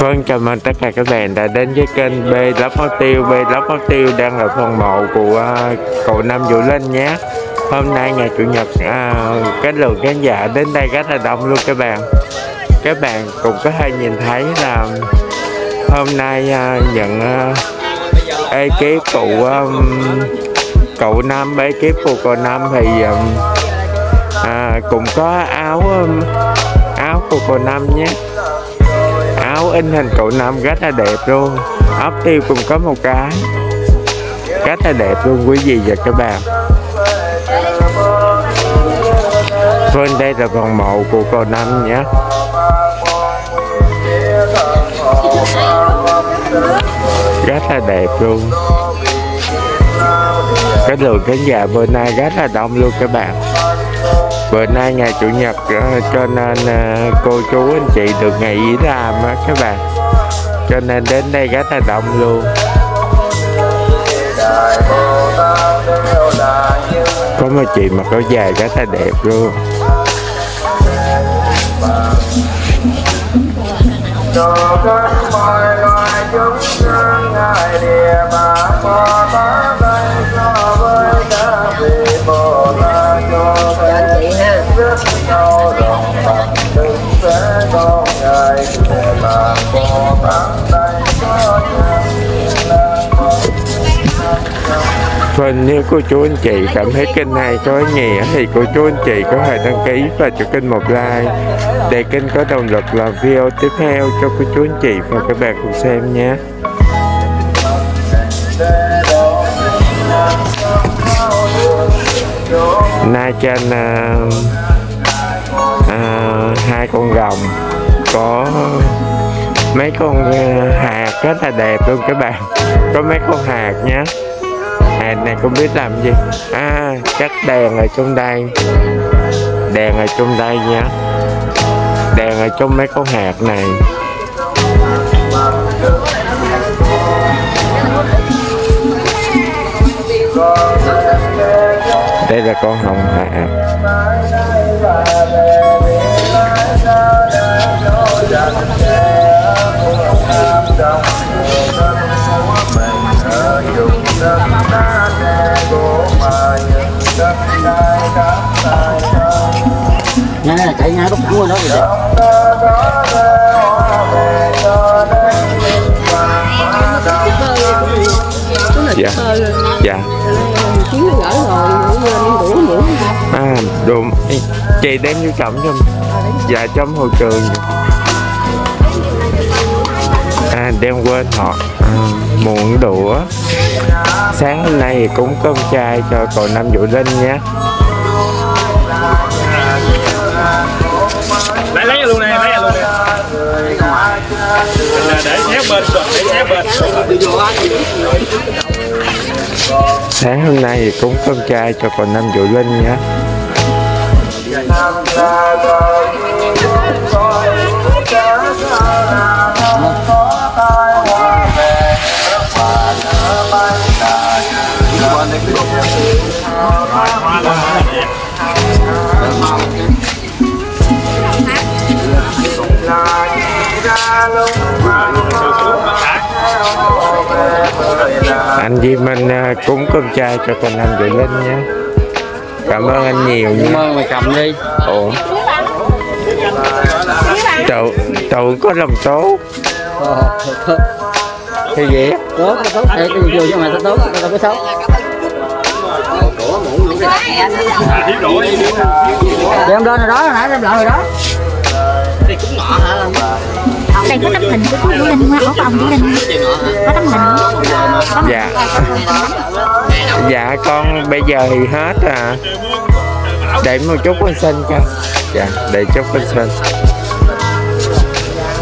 Vâng, chào mừng tất cả các bạn đã đến với kênh B Lóc Máu Tiêu. B Lóc Máu Tiêu đang ở phần mộ của uh, cậu Nam Vũ Linh nhé. Hôm nay ngày Chủ nhật, uh, cái lượng khán giả đến đây rất là đông luôn các bạn. Các bạn cũng có thể nhìn thấy là hôm nay à, uh, nhận uh, ekip của um, cậu Nam, ekip của cậu Nam thì um, à, cũng có áo um, áo của cậu Nam nhé áo in hình cậu năm rất là đẹp luôn. Ốc tiêu cũng có một cái. Rất là đẹp luôn, quý vị và các bạn. Vâng đây là vòng mộ của cậu năm nhé. Rất là đẹp luôn. Cái lượng khán giả bữa nay rất là đông luôn các bạn bữa nay ngày chủ nhật ờ, cho nên ờ, cô chú anh chị được nghỉ làm á các bạn. Cho nên đến đây rất là đông luôn. Có một chị mặc áo dài rất là đẹp luôn. Cho các loài loài chúng ngài địa bà con Vâng, nếu cô chú anh chị cảm thấy kênh này có ý nghĩa thì cô chú anh chị có thể đăng ký và cho kênh một like. Để kênh có động lực làm video tiếp theo cho cô chú anh chị và các bạn cùng xem nhé. Nay trên uh, uh, hai con rồng có mấy con uh, hạt rất là đẹp luôn các bạn. Có mấy con hạt nhé đèn này, không biết làm gì. À chắc đèn ở trong đây. Đèn ở trong đây nhé đèn ở trong mấy con hạt này. Đây là con hồng hạt. Nghe này chạy ngay bốc thẳng qua đó rồi dạ. Dạ. Chuyến nó gỡ rồi đi đũa muỗng à đồ chị đem vô trọng cho dạ trong hồi trường à đem quên họ. À, muỗng đũa. Sáng hôm nay cúng cơm chay cho cậu năm vũ linh nhé. Lấy lấy luôn nè lấy luôn nè. Để xéo bên để xéo bên. Sáng hôm nay thì cúng cơm chay cho cậu năm vũ linh nhé anh Di Minh à, cúng cơm chay cho cậu năm vũ linh nhé. Cảm ơn anh nhiều Cảm nha ơn mày cầm đi. Ổn cậu cậu có lòng tốt thì vậy Tốt, tốt thiệt, cái vô cho mày nó tốt, đâu có xấu thiếu nổi Đem lên rồi đó, nãy đem lại rồi đó. Đây có tấm hình của Vũ Linh ở phòng Vũ Linh có tấm hình có dạ. dạ con bây giờ thì hết à. Để một chút con xin cho. Dạ để chút con xin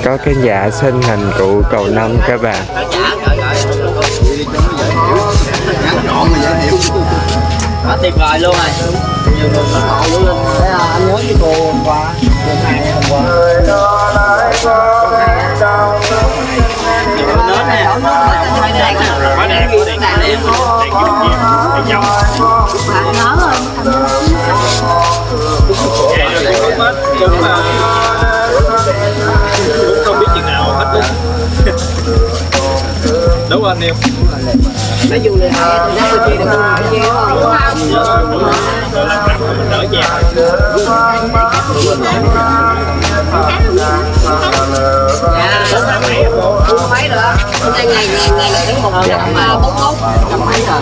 có cái dạ sinh hình cụ cầu năm các bạn. Quá tuyệt vời luôn rồi Nhiều người ủng hộ Vũ Linh Thế là anh nhớ với cô hôm qua hôm qua nè quá đẹp quá đẹp dòng anh em nói chung là nó có chi được không chi không đỡ chè dạ đúng mấy hôm nay ngày ngày ngày là đến một trăm bốn mốt trăm mấy rồi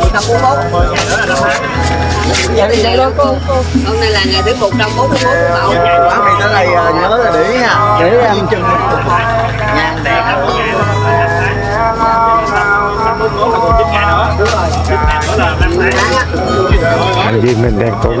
một trăm bốn mốt dạ đi đây luôn cô hôm nay là ngày thứ một trăm bốn mươi mốt của cậu quá mày tới đây à, nhớ là để nha để em chừng đi anh mình đang cúng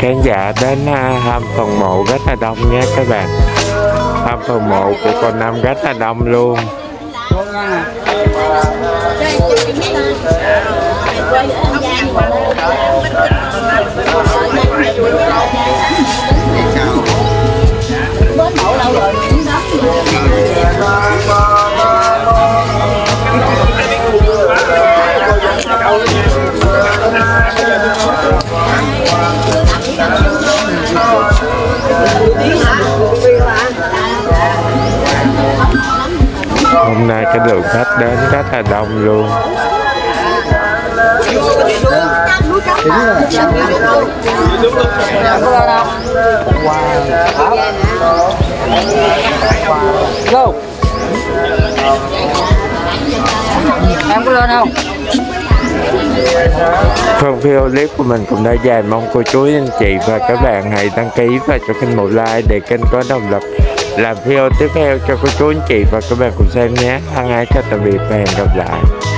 khán giả đến à, thăm phần mộ rất là đông nha các bạn. Thăm phần mộ của con năm rất là đông luôn. Hôm nay cái lượng khách đến rất là đông luôn Go. Em có lên không? Phần video clip của mình cũng đã dài mong cô chú anh chị và các bạn hãy đăng ký và cho kênh một like để kênh có động lực làm video tiếp theo cho cô chú anh chị và các bạn cùng xem nhé. Thân ái chào tạm biệt và hẹn gặp lại.